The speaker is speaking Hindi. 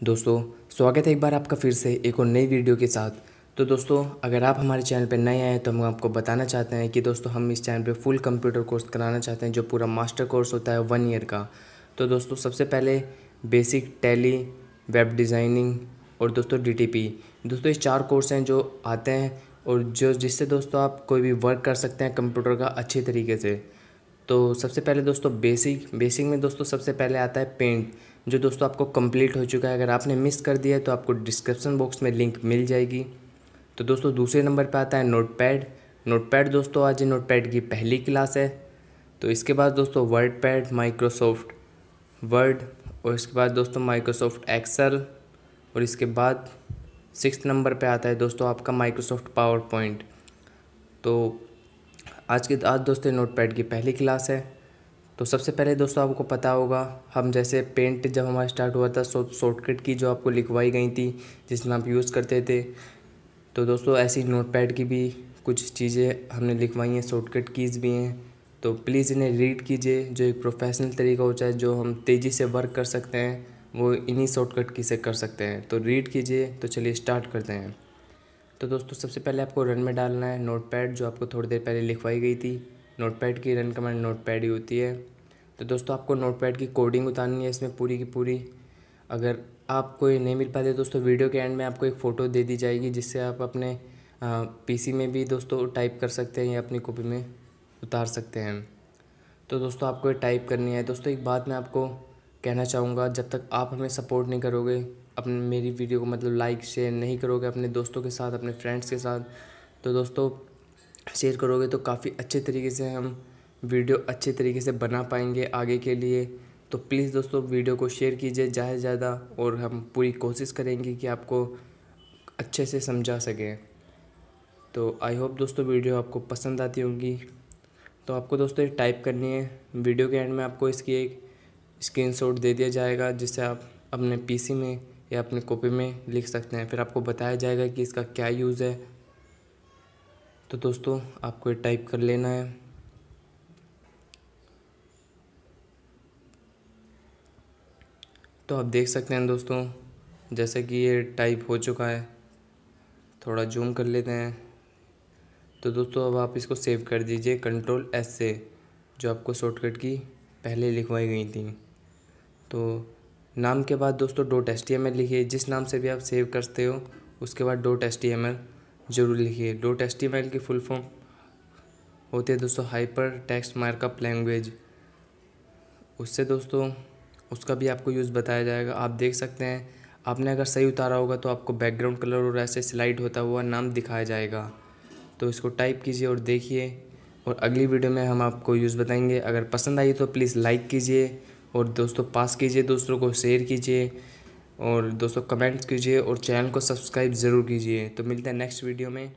दोस्तों, स्वागत है एक बार आपका फिर से एक और नई वीडियो के साथ। तो दोस्तों, अगर आप हमारे चैनल पर नए आए तो हम आपको बताना चाहते हैं कि दोस्तों, हम इस चैनल पर फुल कंप्यूटर कोर्स कराना चाहते हैं, जो पूरा मास्टर कोर्स होता है वन ईयर का। तो दोस्तों, सबसे पहले बेसिक टैली वेब डिज़ाइनिंग और दोस्तों डीटीपी दोस्तों ये चार कोर्स हैं जो आते हैं और जो जिससे दोस्तों आप कोई भी वर्क कर सकते हैं कंप्यूटर का अच्छे तरीके से। तो सबसे पहले दोस्तों बेसिक बेसिक में दोस्तों, सबसे पहले आता है पेंट जो दोस्तों आपको कंप्लीट हो चुका है, अगर आपने मिस कर दिया है तो आपको डिस्क्रिप्शन बॉक्स में लिंक मिल जाएगी। तो दोस्तों, दूसरे नंबर पर आता है नोट पैड नोट पैड दोस्तों, आज नोट पैड की पहली क्लास है। तो इसके बाद दोस्तों वर्ड पैड माइक्रोसॉफ्ट वर्ड और इसके बाद दोस्तों माइक्रोसॉफ्ट एक्सेल और इसके बाद सिक्स नंबर पे आता है दोस्तों, आपका माइक्रोसॉफ्ट पावर पॉइंट तो आज के, आज दोस्तों नोट पैड की पहली क्लास है। तो सबसे पहले दोस्तों आपको पता होगा, हम जैसे पेंट जब हमारा स्टार्ट हुआ था शॉर्टकट की जो आपको लिखवाई गई थी, जिसमें आप यूज़ करते थे तो दोस्तों ऐसी नोट पैड की भी कुछ चीज़ें हमने लिखवाई हैं शॉर्टकट कीज़ भी हैं। तो प्लीज़ इन्हें रीड कीजिए, जो एक प्रोफेशनल तरीका है, जो हम तेज़ी से वर्क कर सकते हैं, वो इन्हीं शॉर्टकट की से कर सकते हैं। तो रीड कीजिए तो चलिए स्टार्ट करते हैं। तो दोस्तों सबसे पहले आपको रन में डालना है नोट पैड जो आपको थोड़ी देर पहले लिखवाई गई थी। नोट पैड की रन कमांड नोट पैड ही होती है। तो दोस्तों, आपको नोट पैड की कोडिंग उतारनी है इसमें पूरी की पूरी। अगर आपको ये नहीं मिल पाते दोस्तों, वीडियो के एंड में आपको एक फ़ोटो दे दी जाएगी, जिससे आप अपने पीसी में भी दोस्तों टाइप कर सकते हैं या अपनी कॉपी में उतार सकते हैं। तो दोस्तों, आपको ये टाइप करनी है। दोस्तों, एक बात मैं आपको कहना चाहूँगा, जब तक आप हमें सपोर्ट नहीं करोगे, अपने, मेरी वीडियो को मतलब लाइक, शेयर नहीं करोगे अपने दोस्तों के साथ, अपने फ्रेंड्स के साथ तो दोस्तों शेयर करोगे तो काफ़ी अच्छे तरीके से हम वीडियो अच्छे तरीके से बना पाएँगे आगे के लिए। तो प्लीज़ दोस्तों, वीडियो को शेयर कीजिए ज़्यादा से ज़्यादा और हम पूरी कोशिश करेंगे कि आपको अच्छे से समझा सकें। तो आई होप दोस्तों वीडियो आपको पसंद आती होगी। तो आपको दोस्तों ये टाइप करनी है। वीडियो के एंड में आपको इसकी एक स्क्रीनशॉट दे दिया जाएगा जिससे आप अपने पीसी में या अपने कॉपी में लिख सकते हैं। फिर आपको बताया जाएगा कि इसका क्या यूज़ है। तो दोस्तों, आपको ये टाइप कर लेना है। तो आप देख सकते हैं दोस्तों, जैसे कि ये टाइप हो चुका है, थोड़ा जूम कर लेते हैं। तो दोस्तों, अब आप इसको सेव कर दीजिए कंट्रोल एस से, जो आपको शॉर्टकट की पहले लिखवाई गई थी। तो नाम के बाद दोस्तों dot S T M L लिखिए। जिस नाम से भी आप सेव करते हो, उसके बाद dot S T M L ज़रूर लिखिए। डोट एस टी की फुल फॉर्म होती है दोस्तों, हाइपर टेक्स्ट मार्कअप लैंग्वेज। उससे दोस्तों, उसका भी आपको यूज़ बताया जाएगा। आप देख सकते हैं, आपने अगर सही उतारा होगा तो आपको बैकग्राउंड कलर और ऐसे स्लाइड होता हुआ नाम दिखाया जाएगा। तो इसको टाइप कीजिए और देखिए और अगली वीडियो में हम आपको यूज़ बताएँगे। अगर पसंद आई तो प्लीज़ लाइक कीजिए और दोस्तों पास कीजिए दूसरों को शेयर कीजिए। और दोस्तों कमेंट्स कीजिए और चैनल को सब्सक्राइब ज़रूर कीजिए। तो मिलते हैं नेक्स्ट वीडियो में।